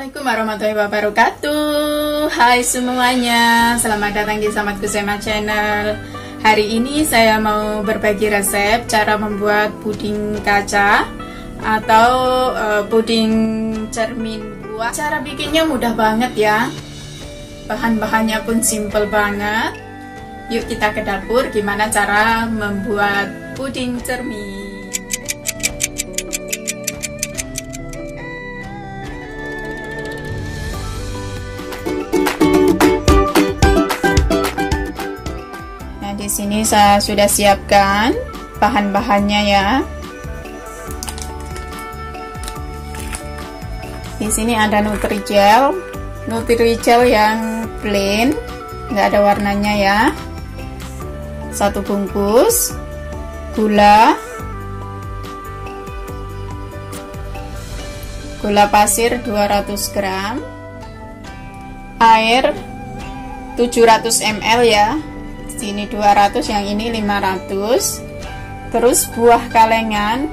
Assalamualaikum warahmatullahi wabarakatuh. Hai semuanya Selamat datang di Selamat Kusema Channel. Hari ini saya mau berbagi resep Cara membuat puding kaca Atau uh, puding cermin buah. Cara bikinnya mudah banget ya. Bahan-bahannya pun simple banget. Yuk kita ke dapur Gimana cara membuat puding cermin sini saya sudah siapkan bahan-bahannya ya. Di sini ada Nutrijel, Nutrijel yang plain, nggak ada warnanya ya. Satu bungkus, gula, gula pasir 200 gram, air 700 ml ya sini 200 yang ini 500 terus buah kalengan.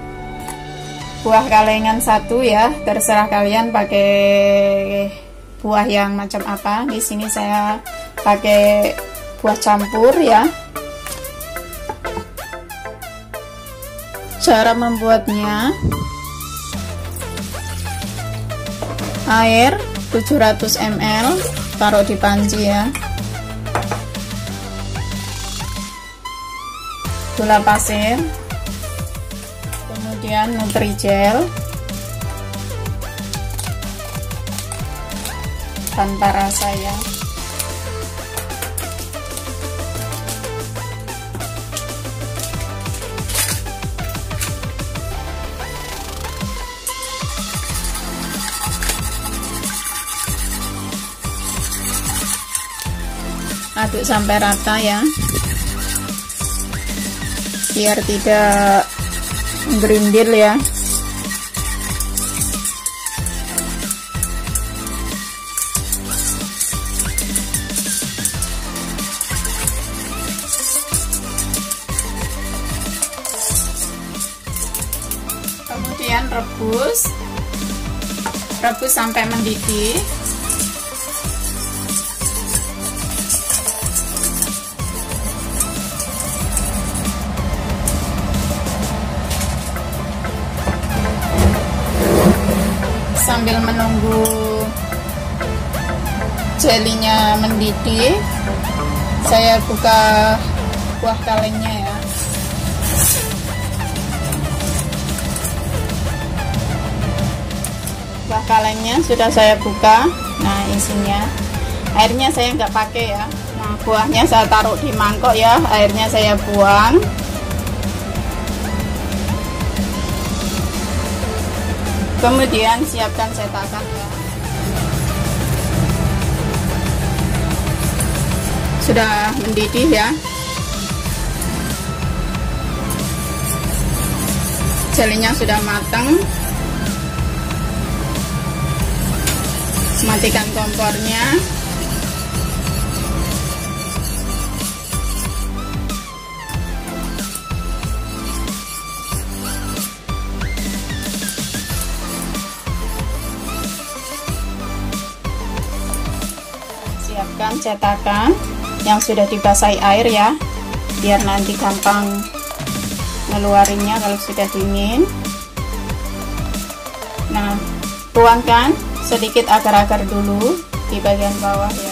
Buah kalengan satu ya terserah kalian pakai buah yang macam apa. Di sini saya pakai buah campur ya. Cara membuatnya. Air 700 ml taruh di panci ya gula pasir kemudian nutrijel tanpa rasa ya. Aduk sampai rata ya biar tidak gerindil ya. Kemudian rebus. Rebus sampai mendidih sambil menunggu jelinya mendidih saya buka buah kalengnya ya. Buah kalengnya sudah saya buka. Nah isinya. Airnya saya nggak pakai ya. Nah buahnya saya taruh di mangkok ya. Airnya saya buang kemudian siapkan cetakan. Ya sudah mendidih ya. Jelinya sudah matang. Matikan kompornya cetakan yang sudah dibasahi air ya biar nanti gampang ngeluarinnya kalau sudah dingin. Nah tuangkan sedikit agar-agar dulu di bagian bawah ya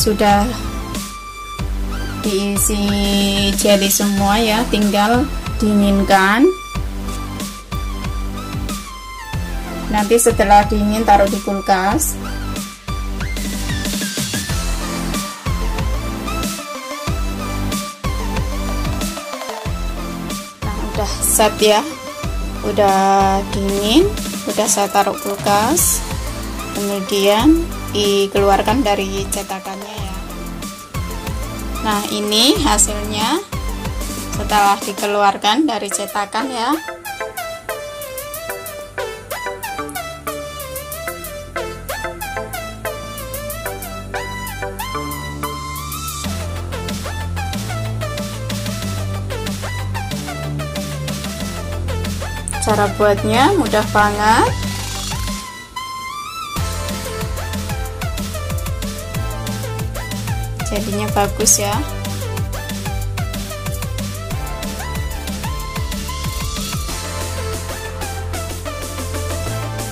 sudah diisi jelly semua ya tinggal dinginkan. Nanti setelah dingin taruh di kulkas. Nah udah set ya. Udah dingin udah saya taruh kulkas. Kemudian dikeluarkan dari cetakannya. ya nah ini hasilnya setelah dikeluarkan dari cetakan ya. Cara buatnya mudah banget jadinya bagus ya.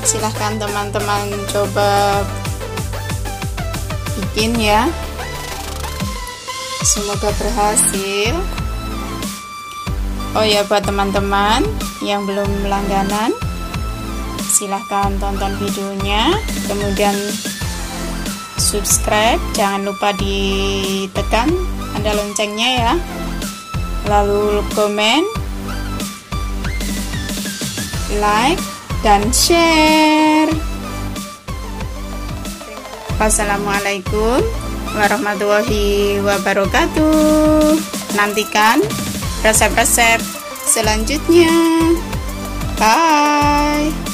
Silahkan teman-teman coba bikin ya. Semoga berhasil. Oh ya buat teman-teman yang belum langganan silahkan tonton videonya. Kemudian subscribe. Jangan lupa ditekan tanda loncengnya ya. Lalu komen like dan share. Wassalamualaikum warahmatullahi wabarakatuh. Nantikan resep-resep selanjutnya. Bye